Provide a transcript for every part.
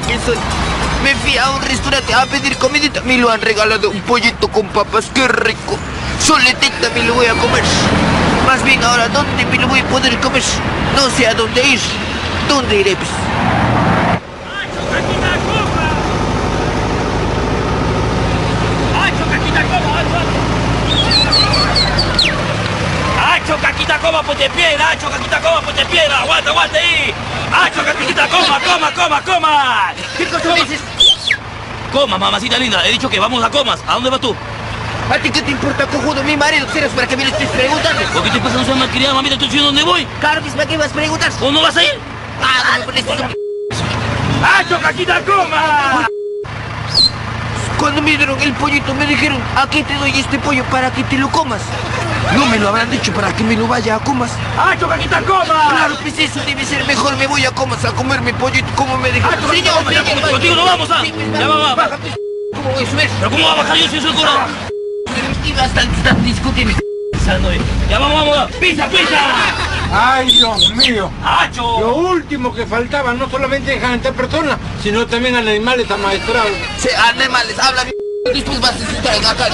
qué sortuda. Me fui a un restaurante a pedir comidita. Me lo han regalado un pollito con papas, qué rico. Soletita me lo voy a comer. Más bien ahora, ¿dónde me lo voy a poder comer? No sé a dónde ir. ¿Dónde iré? Pues? ¡Hacho, caquita, coma, ponte piedra! ¡Hacho, caquita, coma, ponte piedra! ¡Aguanta, aguanta ahí! ¡Hacho, caquita, coma, coma, coma, coma! ¿Qué cosa dices? Coma, mamacita linda. He dicho que vamos a comas. ¿A dónde vas tú? ¿A ti qué te importa, cojudo? Mi marido, ¿serás para que me lo estés preguntando? ¿Por qué te pasa? No seas malcriada, mamita. Diciendo dónde voy. Claro que es para qué vas a preguntar. ¿O no vas a ir? Ah, no me. ¡Hacho, caquita, coma! Cuando me dieron el pollito me dijeron, aquí te doy este pollo para que te lo comas. No me lo habrán dicho para que me lo vaya a comas. ¡Hacho, caquita, coma! Claro, pues eso debe ser mejor. Me voy a comas a comer mi pollito como me dijeron. ¡Hacho, caquita, coma! Ya, contigo no vamos, ¿ah? Sí, Ya, va, va. baja, ¿Cómo voy a subir? ¿Pero cómo va a bajar yo si soy curado? Y bastante están discutiendo. Ya, vamos, vamos. ¡Pisa, pisa! ¡Ay, Dios mío! Lo ¡Hacho! último que faltaba, no solamente dejan entrar personas, sino también animales amaestrados. Se animales, habla mi Después vas a estar acá.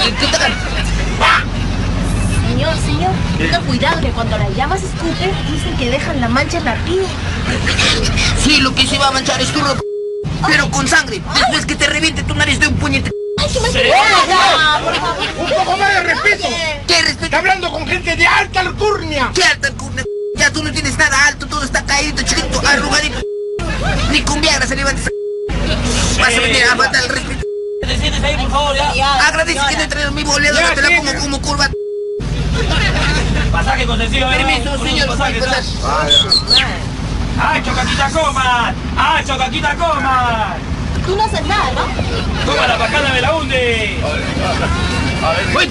Señor, señor, tenga cuidado que cuando las llamas escupen, dicen que dejan la mancha en la piel. Sí, lo que se va a manchar es tu ropa. Pero con sangre. Después que te reviente tu nariz de un puñete. ¡Ay, que me Sí. ¡Un poco más de respeto! ¿Qué Está respeto? hablando con gente de alta alcurnia. ¿Qué alta alcurnia? Ya tú no tienes nada alto, todo está caído, chiquito, arrugadito. Ni con Viagra se levanta. Vas a venir a faltar el respeto. ¿Te sientes ahí, por favor, ya? Agradece que te he traído mi bolero, Ya, te la pongo como curva. Pasaje concesivo. Permiso, Por señor. un pasaje, pasar. ¿sabes? ¡Hacho, caquita, coma! ¡Hacho, caquita, coma! Tú no haces nada, ¿no? ¡Toma la pacana, me la hunde! Uy,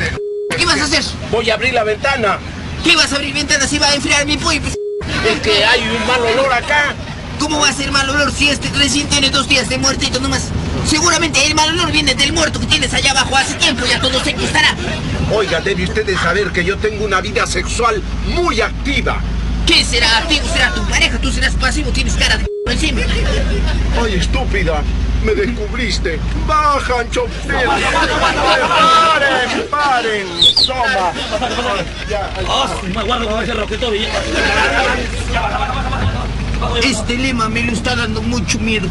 ¿Qué vas a hacer? Voy a abrir la ventana. ¿Qué vas a abrir ventanas y va a enfriar mi? Pues, Es que hay un mal olor acá. ¿Cómo va a ser mal olor si este recién tiene dos días de muertito nomás? Seguramente el mal olor viene del muerto que tienes allá abajo hace tiempo, ya todo seco estará. Oiga, debe usted de saber que yo tengo una vida sexual muy activa. ¿Qué será activo? ¿Será tu pareja? ¿Tú serás pasivo? ¿Tienes cara de encima? Ay, estúpida, me descubriste. Bajan, chofer. Paren, paren. Toma. ¡Oh, me guardo con ese roquetón! Ya, baja, baja, baja, Este lema me lo está dando mucho miedo.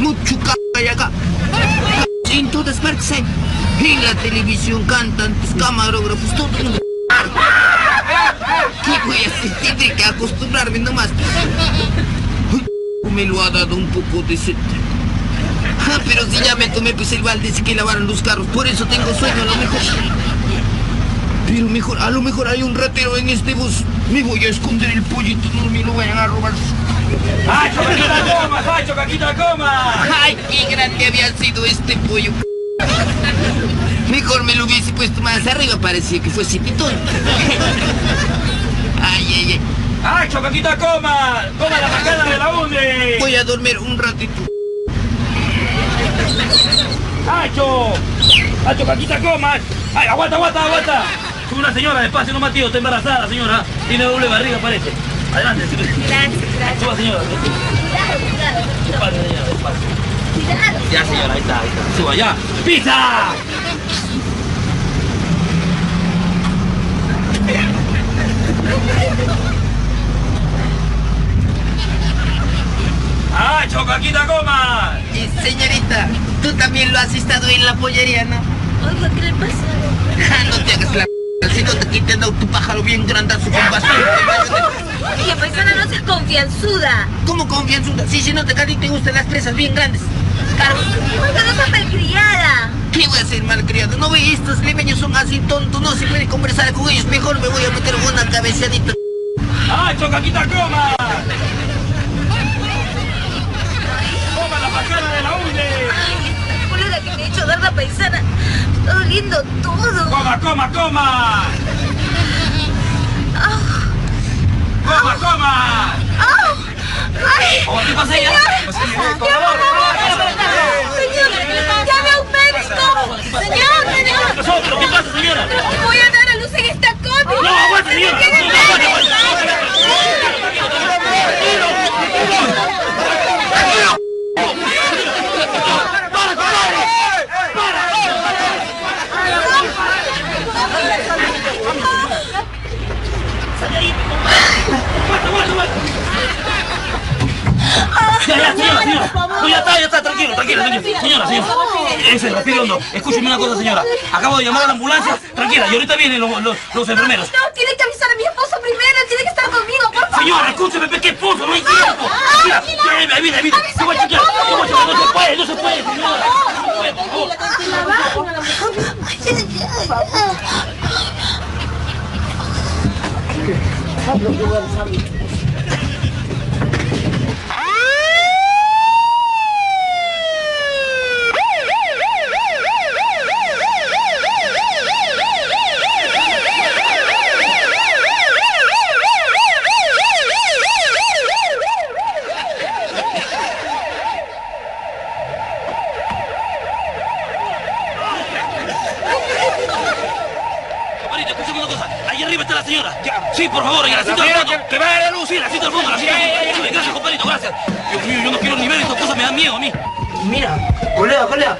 Mucho c acá. En todas partes hay. En la televisión, cantantes, camarógrafos, todo el mundo. ¿Qué voy a hacer? Tendré que acostumbrarme nomás. Me lo ha dado un poco de sed. Ah, pero si ya me tomé pues el balde ese que lavaron los carros. Por eso tengo sueño a lo mejor. Pero mejor, a lo mejor hay un ratero en este bus. Me voy a esconder el pollito, no me lo vayan a robar. ¡Hacho, caquita, coma! ¡Hacho, caquita, coma! ¡Ay, qué grande había sido este pollo! Mejor me lo hubiese puesto más arriba, parecía que fuese pitón. Ay, ay, ay. ¡Hacho, caquita, coma! ¡Toma la pacana, me la hunde! Voy a dormir un ratito. ¡Hacho! ¡Hacho, caquita, coma! ¡Ay, aguanta, aguanta, aguanta! Una señora, despacio, no Matías, está embarazada, señora. Tiene doble barriga, parece. Adelante, sube. Gracias, gracias. Suba, señora. Cuidado, cuidado. Despacio, señora, despacio. Cuidado. Ya, señora, ahí está, ahí está. Suba, ya. ¡Pisa! ¡Hacho, caquita, coma! Y señorita, tú también lo has estado en la pollería, ¿no? Oiga, ¿qué le pasa? Ja, no te hagas la no te quiten tu pájaro bien grandazo con bastante. Oye, paisana, no seas confianzuda. ¿Cómo confianzuda? Sí, si no te, a ti te gustan las presas bien grandes. Claro. Oiga, no seas malcriada. ¿Qué voy a hacer malcriado? No ve, estos limeños son así tontos, no se puede conversar con ellos. Mejor me voy a meter una cabeceadita. ¡Hacho, caquita, coma! ¡Toma la pacana de la hunde! Ay, esta cólera que me ha hecho dar la paisana. Me está doliendo todo. ¡Coma, coma, coma! ¡Coma, coma! ¡Ay! ¿Cómo te pasa? Señor, por favor, señor, llame a un médico. Señor, señor. ¿Nosotros? ¿Qué pasa, señora? Voy a dar a luz en esta cómica. ¡No, aguante, señora! ¡Tiene ¡No, aguante, médico! Señora, señora. No, ya está, ya está, tranquilo, tranquilo, tranquilo. Señora, señora. Ese, respire hondo. Escúcheme una cosa, señora. Acabo de llamar a la ambulancia. Tranquila, y ahorita vienen los, los, los enfermeros. No, tiene que avisar a mi esposo primero, tiene que estar conmigo, por favor. Señora, escúcheme, qué esposo, no hay tiempo. Mira, a chequear, no se puede, no se puede, señora. No se puede, por favor. Camarita, escúchame una cosa. Ahí arriba está la señora. Sí, por favor, y la cinta del señora fondo. Que vaya a la luz, sí, la cinta del fondo, la cinta del fondo. Escúchame, Gracias, compadrito, gracias. Dios mío, yo no quiero ni ver estas cosas, me dan miedo a mí. Mira, colega, colega,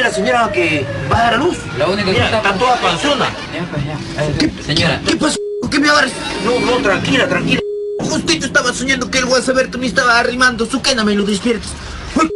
la señora que va a dar a luz. La única que está- está toda panzona. Pues. Señora, ¿Qué pasó? ¿Qué me agarras? No, no, tranquila, tranquila. Justito estaba soñando que el Guasaberto me estaba arrimando su quena, me lo despiertas. Uy,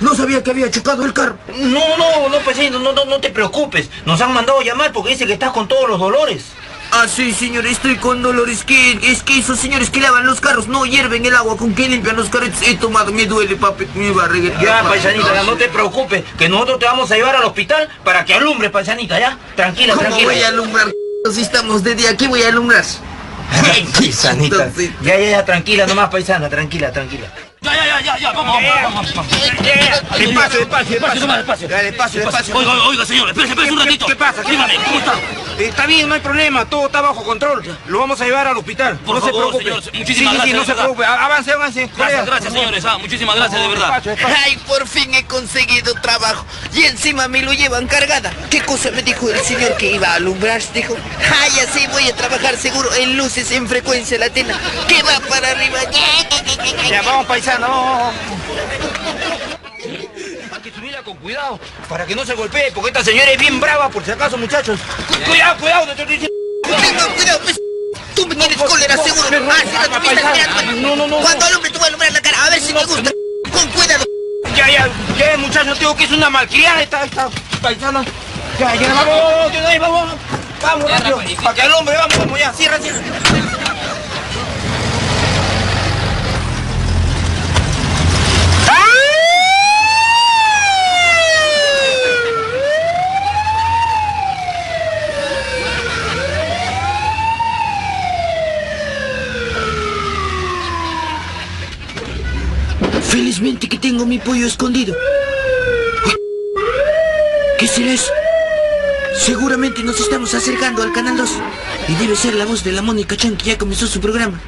No sabía que había chocado el carro. No, no, no, pues, no, no, no te preocupes. Nos han mandado llamar porque dice que estás con todos los dolores. Ah, sí, señor, estoy con dolores. Que es que esos señores que lavan los carros no hierven el agua con que limpian los carros. He tomado, me duele, papi, mi barriga. Ya, paisanita, ya no te preocupes, que nosotros te vamos a llevar al hospital para que alumbres, paisanita, ¿ya? Tranquila, ¿Cómo tranquila. voy a alumbrar? Si estamos de día, ¿qué voy a alumbrar? Paisanita. Ya, ya, ya, tranquila, nomás paisana, tranquila, tranquila. Ya, ya, ya, ya, ya, vamos, vamos, vamos. Despacio, despacio, Despacio, despacio. Despacio, despacio. Oiga, oiga, oiga, señor, espérese, espérese un ¿Qué- ratito. qué pasa? ¿cómo está? Está bien, no hay problema, todo está bajo control. Lo vamos a llevar al hospital. Por no se preocupe. señor, muchísimas sí, gracias, Sí, no se preocupe. Avance, avance. Gracias, gracias, señores. Ah, muchísimas gracias, de verdad. Ay, por fin he conseguido trabajo. Y encima me lo llevan cargada. ¿Qué cosa me dijo el señor que iba a alumbrar? Dijo, ay, así voy a trabajar seguro en luces en frecuencia latina. Que va para arriba. Ya, vamos, paisano. Vamos, Hay que subirla con cuidado, para que no se golpee, porque esta señora es bien brava, por si acaso, muchachos. Cu- Cuidado, cuidado, te estoy diciendo. Cuidado, cuidado, pues. Tú me tienes no, cólera no, seguro. no, Ah, si no. No, no, no, Cuando no. alumbre, tú vas a alumbrar la cara. A ver si me gusta. Con cuidado. Ya, ya, ya, muchachos, digo que es una malcriada esta, esta paisana. Ya, ya, vamos, vamos, vamos, vamos. Vamos, Ya, rápido. Para que al hombre, vamos, vamos, ya, cierra, cierra. Felizmente que tengo mi pollo escondido. ¿Qué será eso? Seguramente nos estamos acercando al Canal 2. Y debe ser la voz de la Mónica Chan que ya comenzó su programa.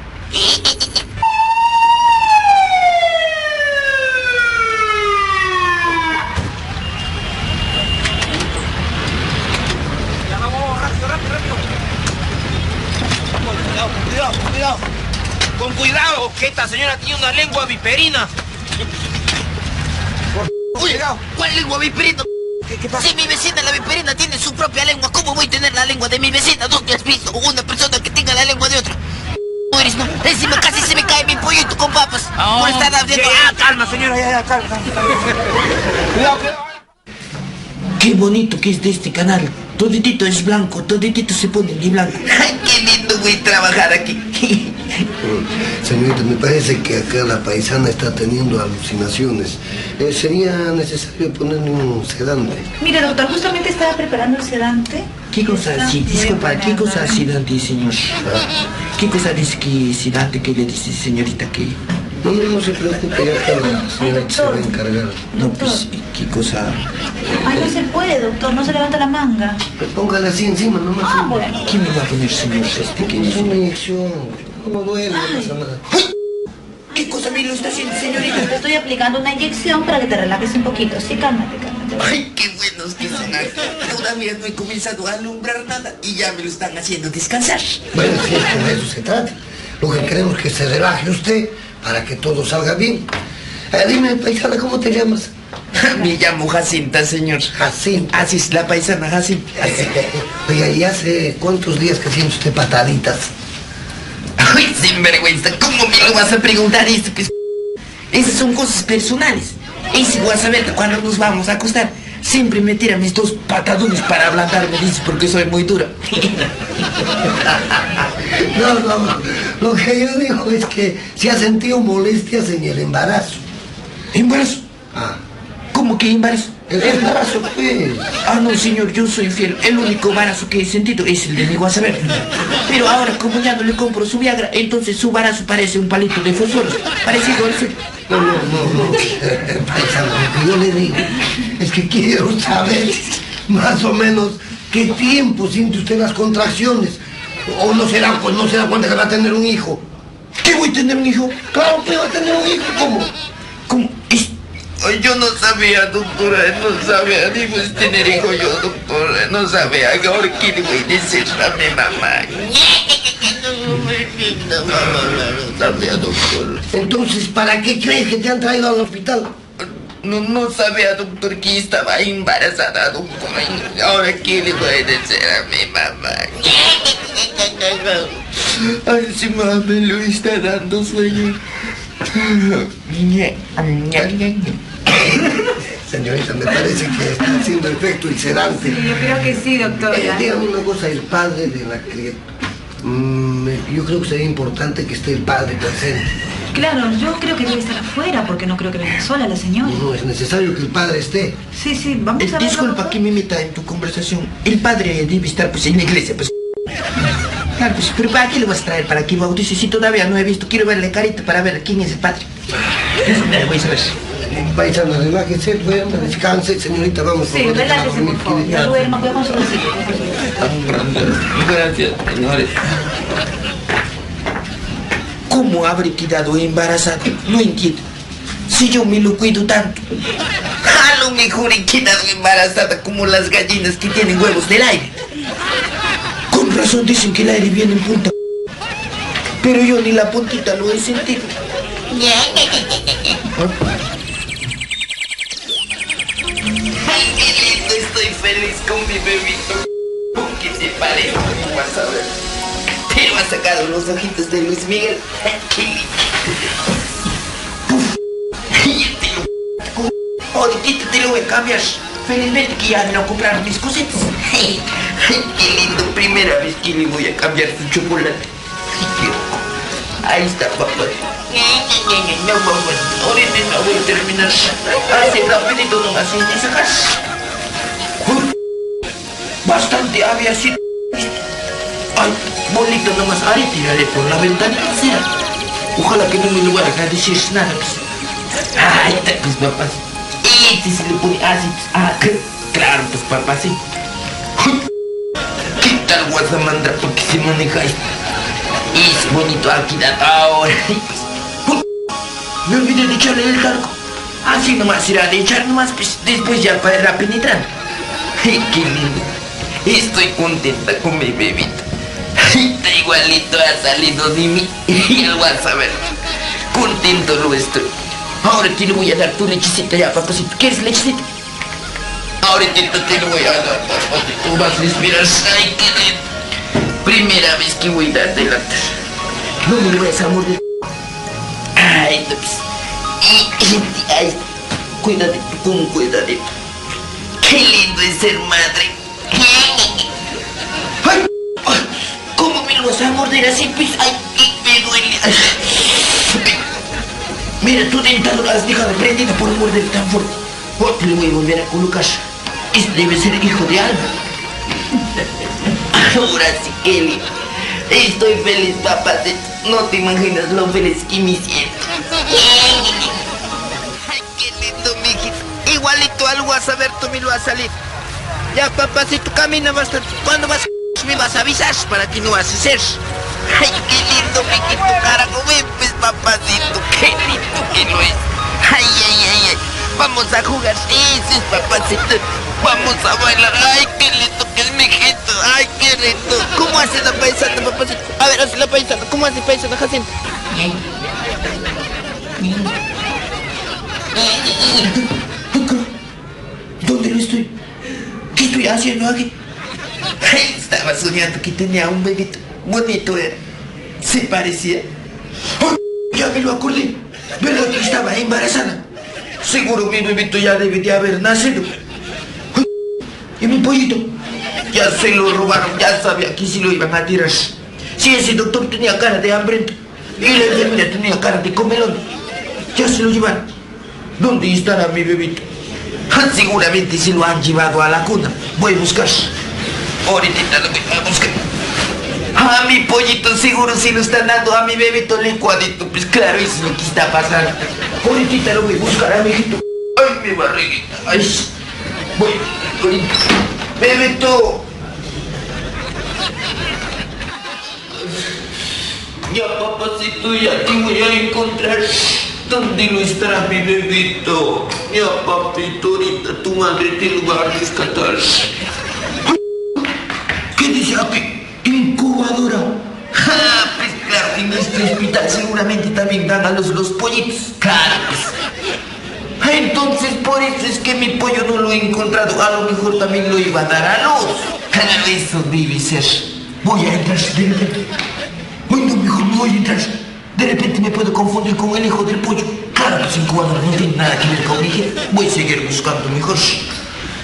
Cuidado, cuidado. Con cuidado, que esta señora tiene una lengua viperina. Oye, ¿cuál lengua viperina? ¿Qué, qué pasa? Si mi vecina la viperina tiene su propia lengua, ¿cómo voy a tener la lengua de mi vecina? ¿Dónde has visto una persona que tenga la lengua de otra? No eres, no. Encima casi se me cae mi pollito con papas. por estar haciendo... ya, calma, señora, ya, ya, calma, calma. Cuidado, cuidado. Qué bonito que es de este canal. Toditito es blanco, toditito se pone de blanco. Ay, qué lindo voy a trabajar aquí. Señorita, me parece que acá la paisana está teniendo alucinaciones. Eh, sería necesario ponerle un sedante. Mire, doctor, justamente estaba preparando el sedante. ¿Qué cosa así? Disculpa, ¿qué cosa así, Dante, señor? ¿Qué cosa dice que sedante que le dice señorita que... No, no, no se preocupe, ya está la señora que se va a encargar. No, pues, ¿qué cosa? Ay, no se puede, doctor, no se levanta la manga. Pues Póngala así encima nomás. Ah, bueno. ¿Qué me va a poner, señor? Este que Es una inyección. No duele, no pasa nada. ¿Qué cosa me lo está haciendo, señorita? Te estoy aplicando una inyección para que te relajes un poquito. Sí, cálmate, cálmate. Ay, qué buenos que son. Todavía no he comenzado a alumbrar nada y ya me lo están haciendo descansar. Bueno, sí, de eso se trata. Lo que queremos es que se relaje usted para que todo salga bien. Eh, dime, paisana, ¿cómo te llamas? Me llamo Jacinta, señor. Jacinta. Así es la paisana Jacinta. Oiga, ¿y hace cuántos días que siente usted pataditas? Ay, sinvergüenza, ¿cómo me lo vas a preguntar esto? Pues, Esas son cosas personales. Ese guasabeta cuando nos vamos a acostar siempre me tira mis dos patadones para ablandarme, dice, porque soy muy dura. No, no, lo que yo digo es que se ha sentido molestias en el embarazo. ¿Embarazo? Ah, ¿Cómo que embarazo? el embarazo, pues. Ah, no, señor, yo soy fiel. El único embarazo que he sentido es el de mi guasabeta. Pero ahora, como ya no le compro su Viagra, entonces su embarazo parece un palito de fósforos, parecido al suyo. No, no, no, no. Paisano, lo que yo le digo es que quiero saber más o menos qué tiempo siente usted las contracciones. O no será, pues no se da cuenta que va a tener un hijo. ¿Qué voy a tener un hijo? Claro que va a tener un hijo, ¿cómo? ¿Cómo? Es- yo no sabía, doctora, no sabía, digo, es tener hijo yo, doctora, no sabía, ahora qué le voy a decir a mi mamá. No, mamá, no sabía, doctor. Entonces, ¿para qué crees que te han traído al hospital? No, no sabía, doctor, que estaba embarazada, doctor. Ahora qué le voy a decir a mi mamá. Ay, si mamá me lo está dando sueño. Señorita, me parece que está haciendo efecto el sedante. Sí, yo creo que sí, Eh, doctora. dígame una cosa, el padre de la criatura. Mm, yo creo que sería importante que esté el padre presente. Claro, yo creo que debe estar afuera porque no creo que venga sola la señora. No, es necesario que el padre esté. Sí, sí, vamos Eh, a ver. disculpa que me meta en tu conversación. El padre debe estar pues en la iglesia, pues. Claro, pues, pero ¿para qué le vas a traer? ¿Para que bautice? Si todavía no he visto, quiero verle carita para ver quién es el padre. Eso voy a saber. Paisano, relájese, duerma, descanse. Señorita, vamos Sí, relájese, por favor. duerma, cuida con su cosita. Gracias, señores. ¿Cómo habré quedado embarazada? No entiendo. Si yo me lo cuido tanto. A lo mejor he quedado embarazada como las gallinas que tienen huevos del aire. Con razón dicen que el aire viene en punta. Pero yo ni la puntita lo he sentido. Ay, qué lindo, estoy feliz con mi bebito. ¿Qué te parece? Vas a ver. Pero ha sacado los ojitos de Luis Miguel. Lo- Ahorita te lo voy a cambiar. Felizmente que ya no compraron mis cositas. Qué lindo, primera vez que le voy a cambiar su chocolate. Ahí está, papá. No, mamá, ahorita no voy a terminar. Así rapidito nomás, sin te sacas. Bastante había sido. Ay, tiraré por la ventana será. Ojalá que no me lo vaya a decir nada. pues. Ay, pues papás. Este se le pone así. pues, Ah, cl- claro, pues papá, sí. ¿Qué tal Guasamandra? ¿Por qué se maneja esto? Es bonito aquí ahora. Me olvidé de echarle el talco. Así nomás irá de echar nomás, pues después ya para. Ay, qué lindo. Estoy contenta con mi bebito. Igualito ha salido de mí. Y a saber. Contento lo estoy. Ahora te le voy a dar tu lechecita ya, papacito. ¿Quieres lechecita? Ahorita te lo voy a dar, papá. Tú vas a respirar. Primera vez que voy a dar delante. No me lo vayas a morder. Ay, no, pues. Y, ay, cuídate, con cuídate. Qué lindo es ser madre. Vas a morder así, pues? ¡Ay! Me duele. Mira, tu dentadura has dejado prendida por morder tan fuerte. Oh, te voy a volver a colocar. Este debe ser hijo de Alba. Ahora sí, lindo. Estoy feliz, papacito. No te imaginas lo feliz que me siento. Ay, qué lindo, mijito. Igualito algo a saber, tú me lo vas a salir. Ya, papacito, camina bastante. ¿Cuándo vas a... me vas a avisar para que no vas a hacer? Ay, qué lindo, mijito, carajo. Ven, pues, papacito. Qué lindo que lo es. Ay, ay, ay, ay. Vamos a jugar. Eso es, papacito. Vamos a bailar. Ay, qué lindo que es mijito. Ay, qué lindo. ¿Cómo hace la paisana, papacito? A ver, hace la paisana. ¿Cómo hace paisana, Jacinto? ¿Dónde lo estoy? ¿Qué estoy haciendo aquí? Estaba soñando que tenía un bebito. Bonito era. Se parecía. ¡Ay! Ya me lo acordé. ¿Verdad que estaba embarazada? Seguro mi bebito ya debe de haber nacido. Ay, ¿Y mi pollito? Ya se lo robaron, ya sabía que si lo iban a tirar. Si ese doctor tenía cara de hambriento y la enfermera tenía cara de comelón, ya se lo llevaron. ¿Dónde estará mi bebito? Ah, Seguramente se lo han llevado a la cuna. Voy a buscar. Ahorita lo voy a buscar. A mi pollito seguro si lo están dando a mi bebito licuadito. Pues claro, eso es lo que está pasando. Ahorita lo voy a buscar a mi hijito. Ay, mi barriguita. Ay. Voy, ahorita. Bebito. Ya, papacito, ya te voy a encontrar. ¿Dónde lo estará mi bebito? Ya, papito, ahorita tu madre te lo va a rescatar. ¿Qué dice aquí? Incubadora. Ja, pues claro, en este hospital seguramente también dan a los, los pollitos. Claro, Entonces por eso es que mi pollo no lo he encontrado. A lo mejor también lo iba a dar a luz. Claro, eso debe ser. Voy a entrar de repente. No, mejor no voy a entrar. De repente me puedo confundir con el hijo del pollo. Claro, pues incubadora no tiene nada que ver con mi hija. Voy a seguir buscando mejor.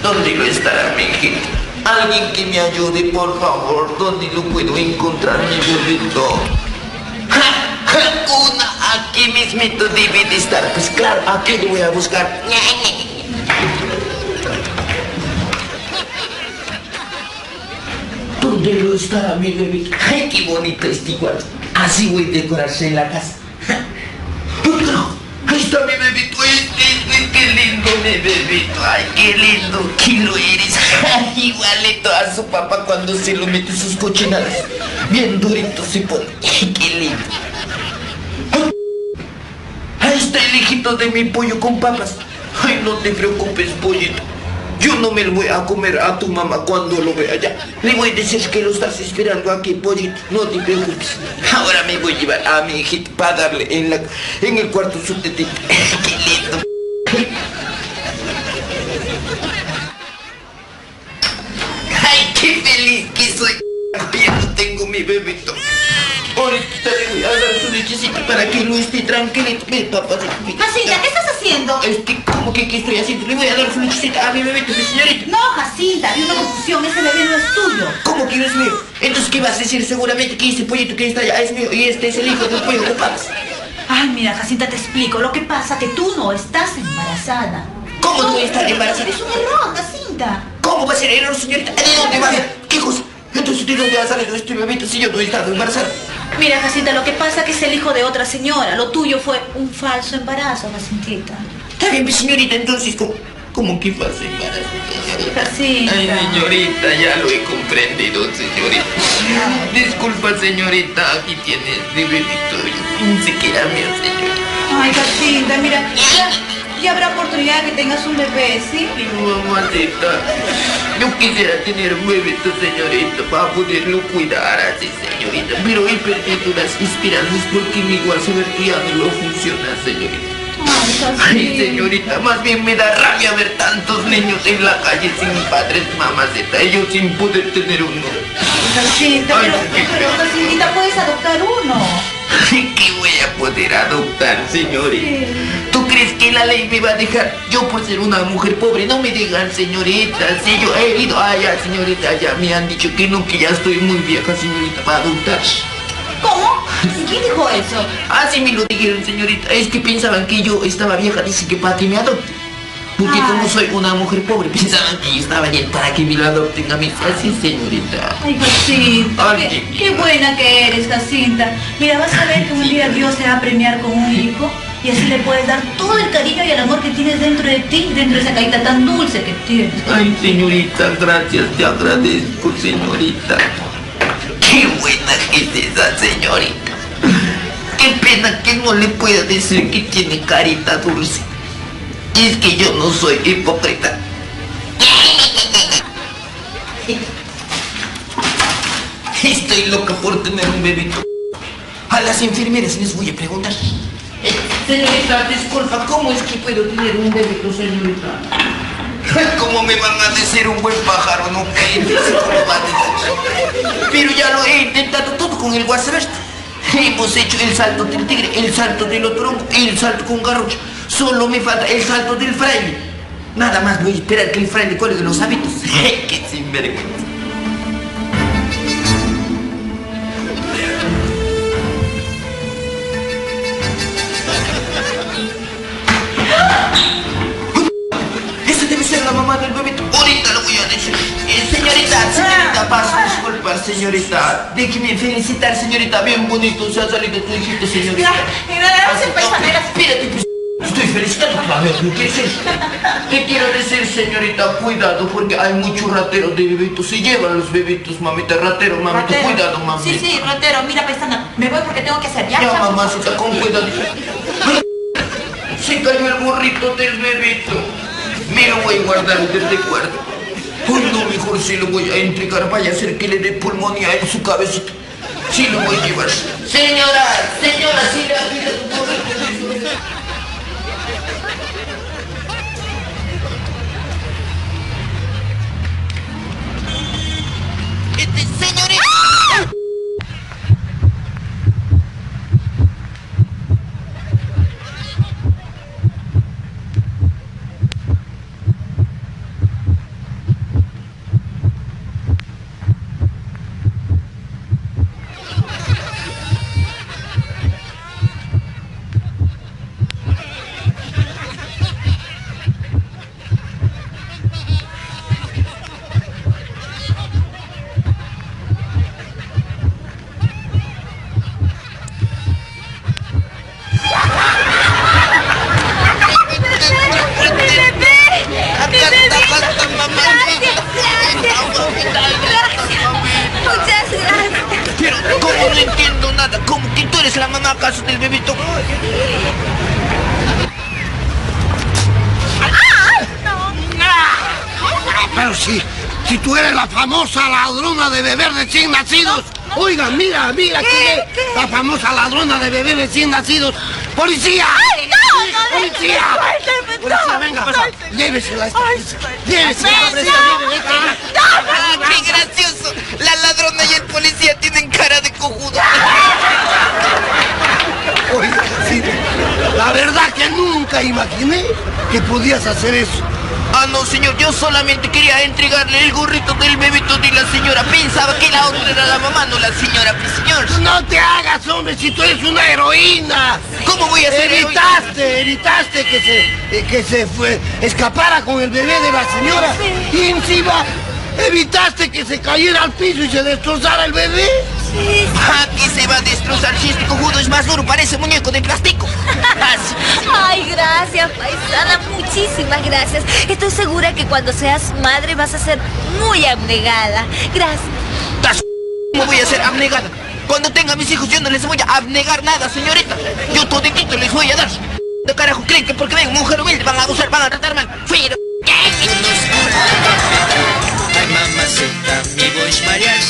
¿Dónde lo estará mi hijito? Alguien que me ayude, por favor. ¿Dónde lo puedo encontrar, mi bebito? ¡Ja! Una aquí mismito debe de estar. Pues claro, aquí lo voy a buscar. ¿Dónde lo estará mi bebito? ¡Ay, qué bonito este cuarto! Así voy a decorarse en la casa. ¡Ahí está mi bebito! Este, este, ¡Qué lindo mi bebito! ¡Ay, qué lindo! ¿Qué lo eres? Igualito a su papá cuando se lo mete sus cochinadas. Bien durito se pone. ¡Ay, qué lindo! Ahí está el hijito de mi pollo con papas. Ay, no te preocupes, pollito. Yo no me lo voy a comer a tu mamá cuando lo vea allá. Le voy a decir que lo estás esperando aquí, pollito. No te preocupes. Ahora me voy a llevar a mi hijito para darle en, la, en el cuarto su tetita. ¡Qué lindo! ¡Ay, qué feliz que soy! Ya tengo mi bebito. Ahorita le voy a dar su lechecita para que lo esté tranquilito. Ve, papá. Jacinta, ¿qué estás haciendo? Este, ¿cómo que qué estoy haciendo? Le voy a dar su lechecita a mi bebito, mi señorita. No, Jacinta, había una confusión, ese bebé no es tuyo. ¿Cómo que no es mío? Entonces, ¿qué vas a decir? Seguramente que este pollito que está allá es mío y este es el hijo del pollo de papas. Ay, mira, Jacinta, te explico. Lo que pasa que tú no estás embarazada. ¿Cómo no a estar embarazada? Es un error, Jacinta. ¿Cómo va a ser error, señorita? ¿De dónde va a ser? ¿Qué cosa? Entonces, ¿de dónde va a salir este bebito si yo no he estado embarazada? Mira, Jacinta, lo que pasa que es el hijo de otra señora. Lo tuyo fue un falso embarazo, Jacintita. Está bien, mi señorita, entonces, ¿cómo, cómo que falso embarazo, señorita? Jacinta. Ay, señorita, ya lo he comprendido, señorita. Disculpa, señorita, aquí tienes mi bebito. Yo pensé que era mío, señorita. Ay, Jacinta, mira, ya, ya habrá oportunidad que tengas un bebé, ¿sí? Pero, mamacita, yo quisiera tener un bebito, señorita, para poderlo cuidar así, señorita. Pero he perdido las esperanzas porque mi ya no funciona, señorita. Ay, señorita, más bien me da rabia ver tantos niños en la calle sin padres, mamacita, ellos sin poder tener uno. Jacinta, Ay, pero, pero. Jacintita, puedes adoptar uno. ¿Qué voy a poder adoptar, señorita? ¿Tú crees que la ley me va a dejar? Yo por ser una mujer pobre no me dejan, señorita. Si yo he ido allá, señorita, ya me han dicho que no, que ya estoy muy vieja, señorita, para adoptar. ¿Cómo? ¿Quién dijo eso? Así me lo dijeron, señorita. Es que pensaban que yo estaba vieja, dice que para que me adopten. Porque Ay. como soy una mujer pobre, pensaban que yo estaba bien para que me lo adopten a mí. Así, señorita. Ay, Jacinta, Ay, qué, mi qué buena que eres, Jacinta. Mira, vas a ver que un día Dios te va a premiar con un hijo y así le puedes dar todo el cariño y el amor que tienes dentro de ti, dentro de esa carita tan dulce que tienes. Ay, señorita, gracias, te agradezco, señorita. Qué buena que es esa señorita. Qué pena que no le pueda decir que tiene carita dulce. Es que yo no soy hipócrita. Estoy loca por tener un bebito. A las enfermeras les voy a preguntar. Eh, Señorita, disculpa, ¿cómo es que puedo tener un bebito, señorita? ¿Cómo me van a decir un buen pájaro? Decir. Pero ya lo he intentado todo con el WhatsApp. Hemos hecho el salto del tigre, el salto del otro el salto con garrocha. Solo me falta el salto del fraile. Nada más voy a esperar que el fraile cuelgue los hábitos. ¡Qué sinvergüenza! Esa debe ser la mamá del bebito. Ahorita lo voy a decir. Eh, señorita, señorita, paso, disculpa, señorita. Déjeme felicitar, señorita. Bien bonito se ha salido tu hijito, señorita. Gracias, paisaneras. Espérate, pues. Estoy felicitando. A ver, ¿qué quieres decir? ¿Qué quiero decir, señorita? Cuidado, porque hay muchos rateros de bebitos. Se llevan los bebitos, mamita. Ratero, mamita. Ratero. Cuidado, mamita. Sí, sí, ratero. Mira, paisana, me voy porque tengo que hacer. Ya, Ya, mamacita, con cuidado. Se cayó el burrito del bebito. Me lo voy a guardar de recuerdo. Hoy no, mejor si lo voy a entregar. Vaya a ser que le dé pulmonía en su cabecita. Sí lo voy a llevar. Señora, señora, si le pido señorita. Muchas gracias. Pero, ¿cómo no entiendo nada? ¿Cómo que tú eres la del bebito? Pero si, si tú eres la famosa ladrona de bebés recién nacidos. Oiga, mira, mira, ¿qué? La famosa ladrona de bebés recién nacidos. ¡Policía! ¡Ay, no, no, ¡Policía! ¡Policía, no, venga! Llévesela esta. Llévesela. ¡Ah, qué gracioso! La ladrona y el policía tienen cara de cojudo. Oiga, sí, la verdad que nunca imaginé que podías hacer eso. Ah, no, señor, yo solamente quería entregarle el gorrito del bebito de la señora. Pensaba que la otra era la mamá, no la señora, pues, señor. No te hagas, hombre, si tú eres una heroína. ¿Cómo voy a ser Evitaste, evitaste que se, eh, que se fue, escapara con el bebé de la señora. Y encima, evitaste que se cayera al piso y se destrozara el bebé. Que se va a destrozar si este cojudo es más duro, parece muñeco de plástico. Ay, gracias, paisana, muchísimas gracias. Estoy segura que cuando seas madre vas a ser muy abnegada. Gracias. ¿Cómo voy a ser abnegada? Cuando tenga mis hijos yo no les voy a abnegar nada, señorita. Yo toditito les voy a dar. ¿De carajo creen que porque ven mujer humilde van a abusar, van a tratar mal? Ay, mamacita, me voy a marear.